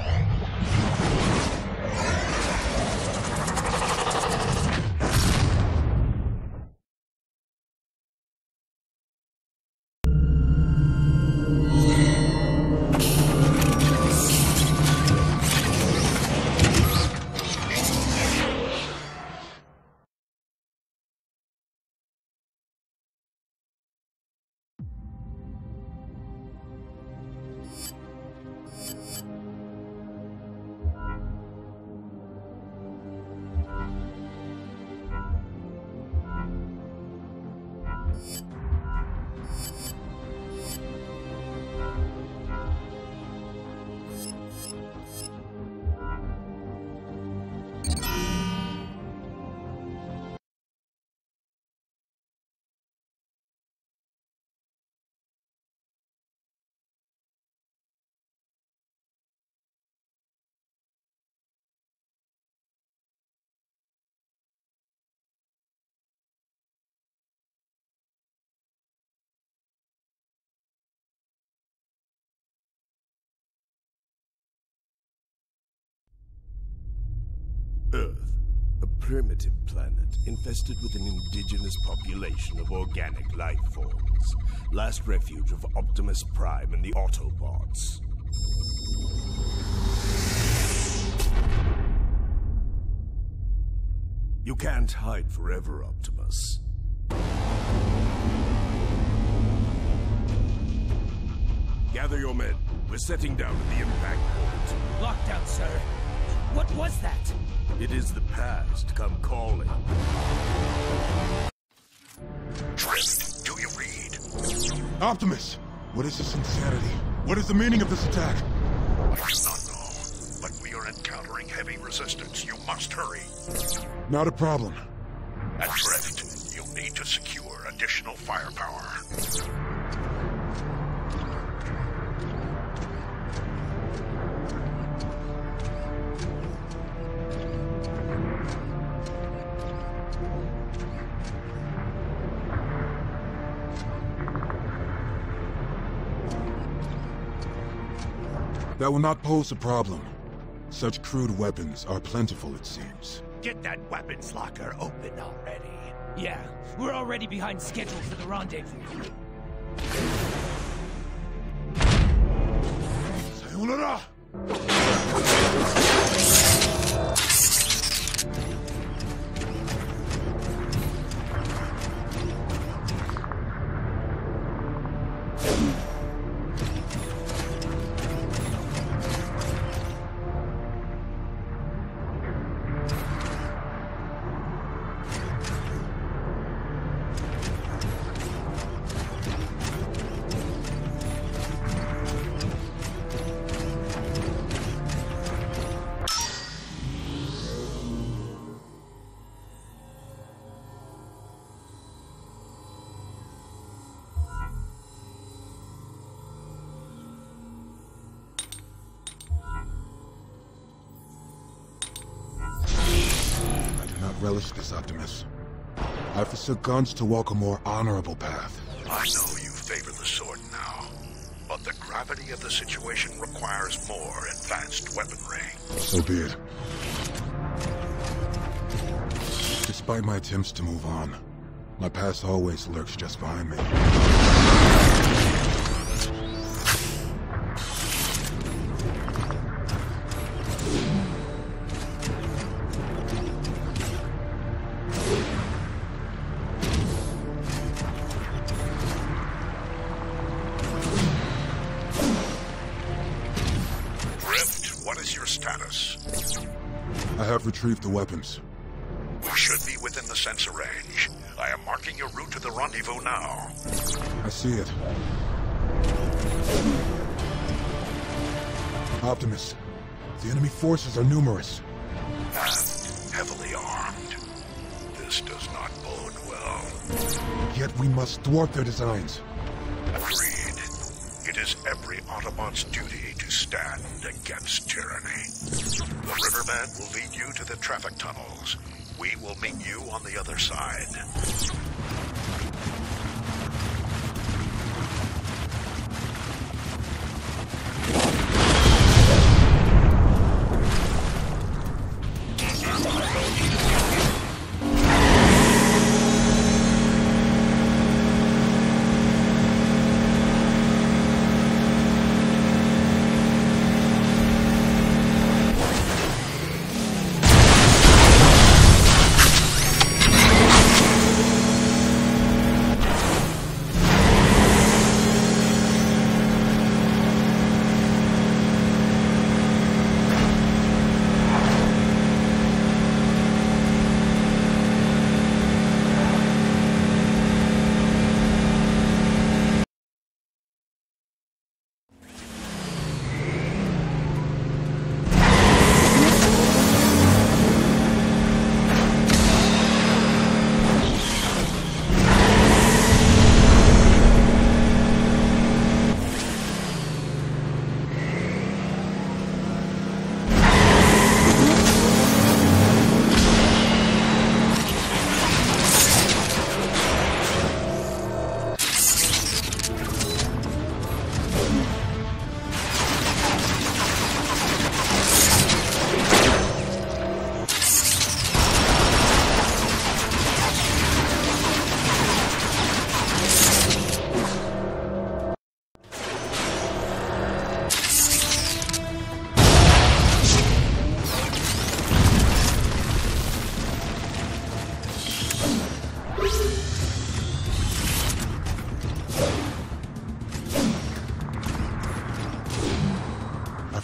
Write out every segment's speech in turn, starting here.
A primitive planet infested with an indigenous population of organic life forms. Last refuge of Optimus Prime and the Autobots. You can't hide forever, Optimus. Gather your men. We're setting down at the impact point. Lockdown, sir. What was that? It is the past come calling. Drift, do you read? Optimus! What is this insanity? What is the meaning of this attack? I do not know, but we are encountering heavy resistance. You must hurry. Not a problem. At Drift, you'll need to secure additional firepower. That will not pose a problem. Such crude weapons are plentiful, it seems. Get that weapons locker open already. Yeah, we're already behind schedule for the rendezvous. Sayonara! Relish this, Optimus. I forsook guns to walk a more honorable path. I know you favor the sword now, but the gravity of the situation requires more advanced weaponry. So be it. Despite my attempts to move on, my past always lurks just behind me. I have retrieved the weapons. We should be within the sensor range. I am marking your route to the rendezvous now. I see it. Optimus, the enemy forces are numerous. And heavily armed. This does not bode well. Yet we must thwart their designs. Agreed. It is every Autobot's duty stand against tyranny. The riverman will lead you to the traffic tunnels. We will meet you on the other side.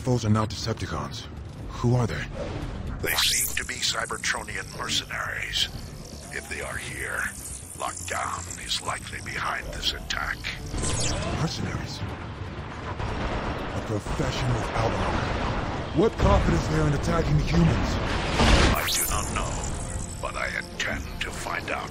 Foes are not Decepticons. Who are they? They seem to be Cybertronian mercenaries. If they are here, Lockdown is likely behind this attack. Mercenaries? A profession without honor. What profit is there in attacking the humans? I do not know, but I intend to find out.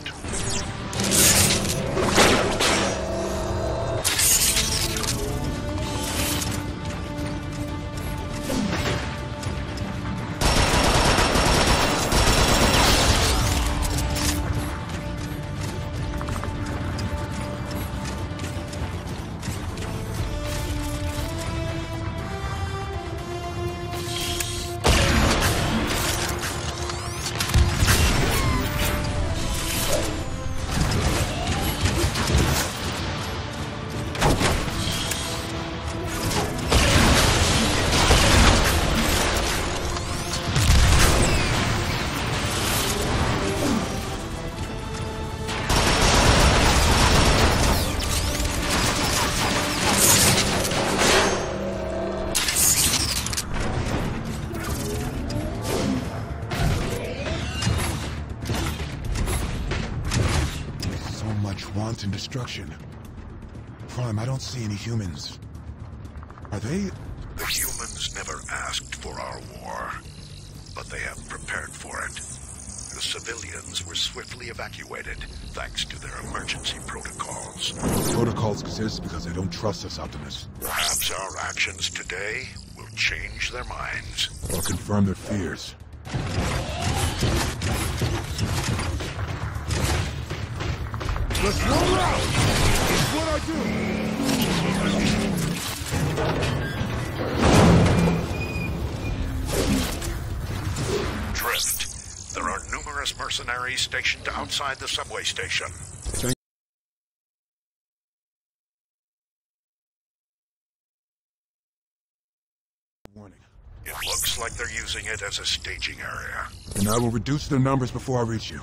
Wanton destruction. Prime, I don't see any humans. Are they... The humans never asked for our war, but they have prepared for it. The civilians were swiftly evacuated thanks to their emergency protocols. protocols exist because they don't trust us, Optimus? Perhaps our actions today will change their minds. Or confirm their fears. Let's roll out! It's what I do! Drift. There are numerous mercenaries stationed outside the subway station. Warning. It looks like they're using it as a staging area. And I will reduce their numbers before I reach you.